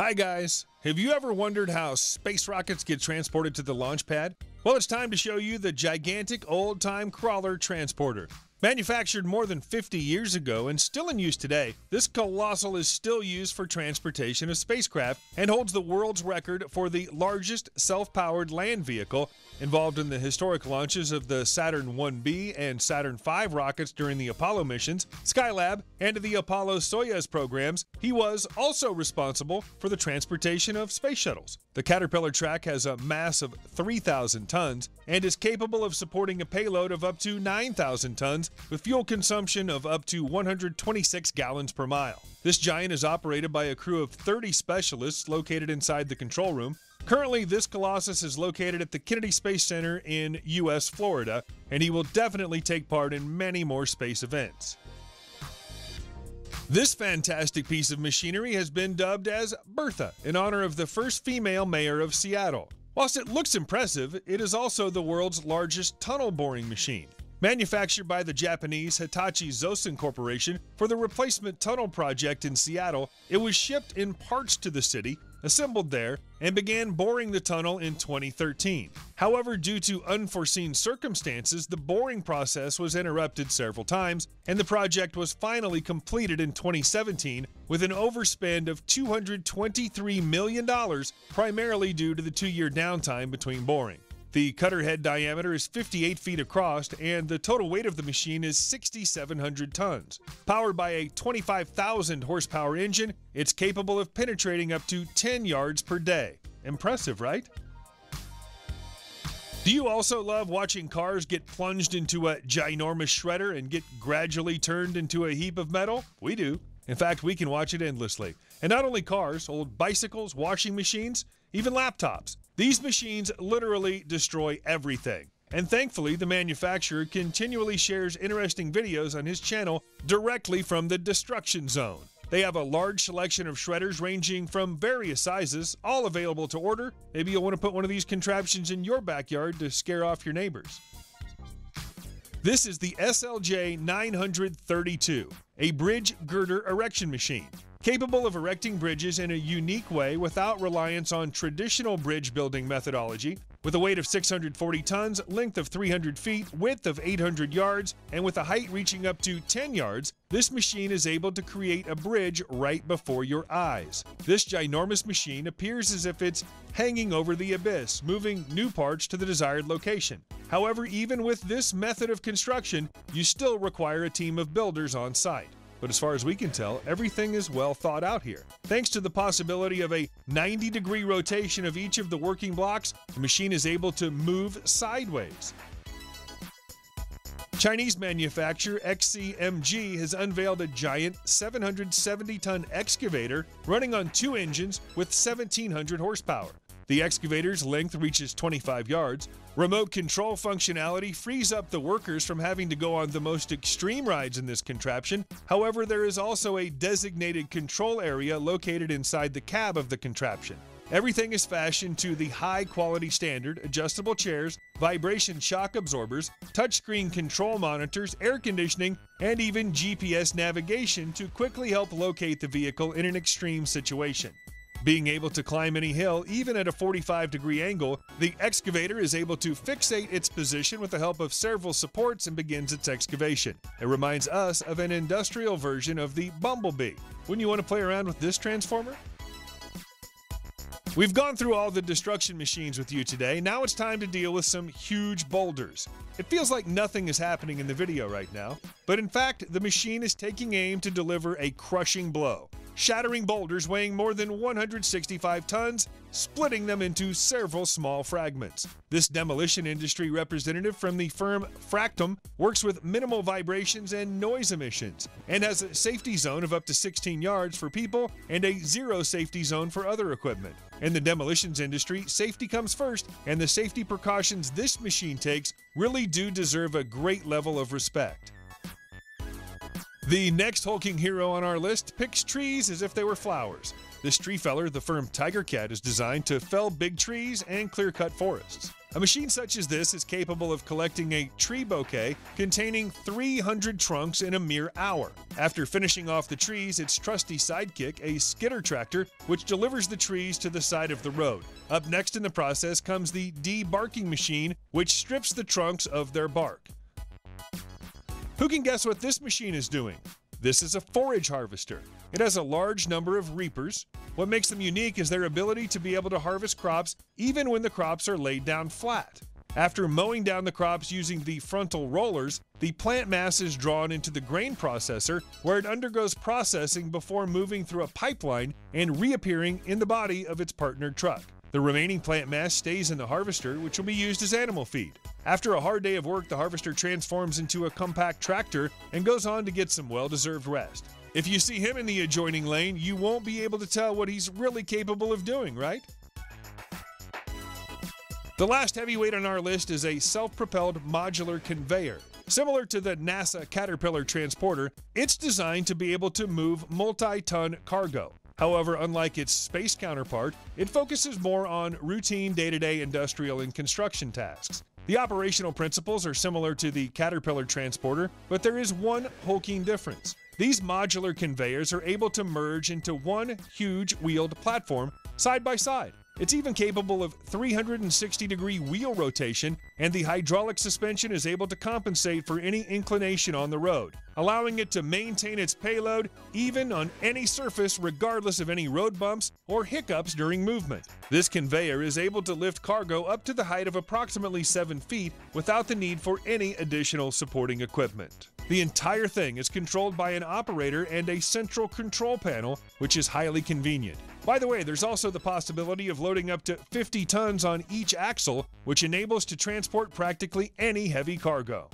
Hi, guys. Have you ever wondered how space rockets get transported to the launch pad? Well, it's time to show you the gigantic old time crawler transporter. Manufactured more than 50 years ago and still in use today, this colossal is still used for transportation of spacecraft and holds the world's record for the largest self powered land vehicle involved in the historic launches of the Saturn 1B and Saturn V rockets during the Apollo missions, Skylab, and the Apollo Soyuz programs. He was also responsible for the transportation of space shuttles. The Caterpillar track has a mass of 3,000 tons and is capable of supporting a payload of up to 9,000 tons with fuel consumption of up to 126 gallons per mile. This giant is operated by a crew of 30 specialists located inside the control room. Currently, this Colossus is located at the Kennedy Space Center in U.S. Florida, and he will definitely take part in many more space events. This fantastic piece of machinery has been dubbed as Bertha in honor of the first female mayor of Seattle. Whilst it looks impressive, it is also the world's largest tunnel boring machine. Manufactured by the Japanese Hitachi Zosen Corporation for the replacement tunnel project in Seattle, it was shipped in parts to the city assembled there, and began boring the tunnel in 2013. However, due to unforeseen circumstances, the boring process was interrupted several times, and the project was finally completed in 2017 with an overspend of $223 million, primarily due to the two year downtime between boring. The cutter head diameter is 58 feet across, and the total weight of the machine is 6,700 tons. Powered by a 25,000 horsepower engine, it's capable of penetrating up to 10 yards per day. Impressive, right? Do you also love watching cars get plunged into a ginormous shredder and get gradually turned into a heap of metal? We do. In fact, we can watch it endlessly. And not only cars, old bicycles, washing machines, even laptops. These machines literally destroy everything. And thankfully, the manufacturer continually shares interesting videos on his channel directly from the destruction zone. They have a large selection of shredders ranging from various sizes, all available to order. Maybe you'll want to put one of these contraptions in your backyard to scare off your neighbors. This is the SLJ 932, a bridge girder erection machine. Capable of erecting bridges in a unique way without reliance on traditional bridge building methodology, with a weight of 640 tons, length of 300 feet, width of 800 yards, and with a height reaching up to 10 yards, this machine is able to create a bridge right before your eyes. This ginormous machine appears as if it's hanging over the abyss, moving new parts to the desired location. However, even with this method of construction, you still require a team of builders on site. But as far as we can tell, everything is well thought out here. Thanks to the possibility of a 90 degree rotation of each of the working blocks, the machine is able to move sideways. Chinese manufacturer XCMG has unveiled a giant 770 ton excavator running on two engines with 1700 horsepower. The excavator's length reaches 25 yards. Remote control functionality frees up the workers from having to go on the most extreme rides in this contraption. However, there is also a designated control area located inside the cab of the contraption. Everything is fashioned to the high quality standard adjustable chairs, vibration shock absorbers, touchscreen control monitors, air conditioning, and even GPS navigation to quickly help locate the vehicle in an extreme situation. Being able to climb any hill, even at a 45 degree angle, the excavator is able to fixate its position with the help of several supports and begins its excavation. It reminds us of an industrial version of the Bumblebee. Wouldn't you want to play around with this transformer? We've gone through all the destruction machines with you today. Now it's time to deal with some huge boulders. It feels like nothing is happening in the video right now, but in fact, the machine is taking aim to deliver a crushing blow shattering boulders weighing more than 165 tons, splitting them into several small fragments. This demolition industry representative from the firm Fractum works with minimal vibrations and noise emissions and has a safety zone of up to 16 yards for people and a zero safety zone for other equipment. In the demolitions industry, safety comes first, and the safety precautions this machine takes really do deserve a great level of respect. The next hulking hero on our list picks trees as if they were flowers. This tree feller, the firm Tigercat, is designed to fell big trees and clear cut forests. A machine such as this is capable of collecting a tree bouquet containing 300 trunks in a mere hour. After finishing off the trees, its trusty sidekick, a skidder tractor, which delivers the trees to the side of the road. Up next in the process comes the debarking machine, which strips the trunks of their bark. Who can guess what this machine is doing? This is a forage harvester. It has a large number of reapers. What makes them unique is their ability to be able to harvest crops even when the crops are laid down flat. After mowing down the crops using the frontal rollers, the plant mass is drawn into the grain processor where it undergoes processing before moving through a pipeline and reappearing in the body of its partner truck. The remaining plant mass stays in the harvester, which will be used as animal feed. After a hard day of work, the harvester transforms into a compact tractor and goes on to get some well deserved rest. If you see him in the adjoining lane, you won't be able to tell what he's really capable of doing, right? The last heavyweight on our list is a self propelled modular conveyor. Similar to the NASA Caterpillar transporter, it's designed to be able to move multi ton cargo. However, unlike its space counterpart, it focuses more on routine day to day industrial and construction tasks. The operational principles are similar to the Caterpillar transporter, but there is one hulking difference. These modular conveyors are able to merge into one huge wheeled platform side by side. It's even capable of 360 degree wheel rotation, and the hydraulic suspension is able to compensate for any inclination on the road, allowing it to maintain its payload even on any surface, regardless of any road bumps or hiccups during movement. This conveyor is able to lift cargo up to the height of approximately 7 feet without the need for any additional supporting equipment. The entire thing is controlled by an operator and a central control panel, which is highly convenient. By the way, there's also the possibility of loading up to 50 tons on each axle, which enables to transport practically any heavy cargo.